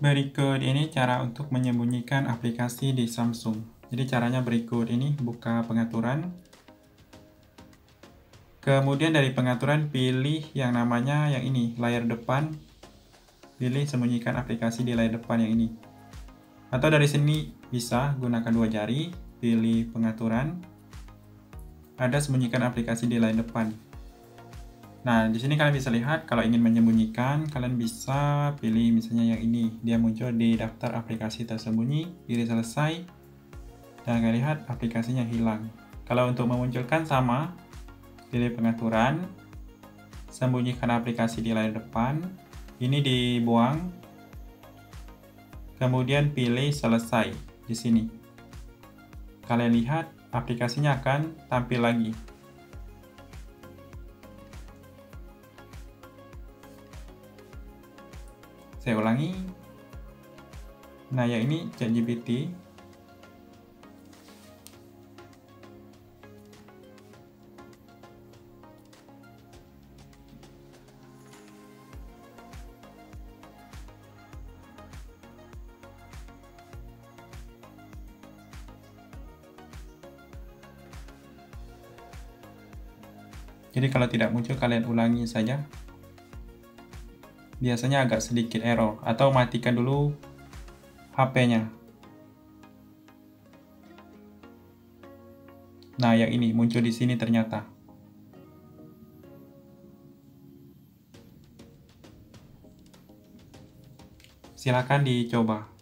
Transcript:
Berikut ini cara untuk menyembunyikan aplikasi di Samsung. Jadi caranya berikut ini, buka pengaturan. Kemudian dari pengaturan pilih yang namanya yang ini, layar depan. Pilih sembunyikan aplikasi di layar depan yang ini. Atau dari sini bisa gunakan dua jari, pilih pengaturan. Ada sembunyikan aplikasi di layar depan. Nah, di sini kalian bisa lihat kalau ingin menyembunyikan, kalian bisa pilih misalnya yang ini. Dia muncul di daftar aplikasi tersembunyi, pilih selesai, dan kalian lihat aplikasinya hilang. Kalau untuk memunculkan sama, pilih pengaturan, sembunyikan aplikasi di layar depan, ini dibuang, kemudian pilih selesai di sini. Kalian lihat aplikasinya akan tampil lagi. Saya ulangi. Nah, yang ini ChatGPT. Jadi kalau tidak muncul kalian ulangi saja biasanya agak sedikit error atau matikan dulu HP-nya. Nah, yang ini muncul di sini ternyata. Silakan dicoba.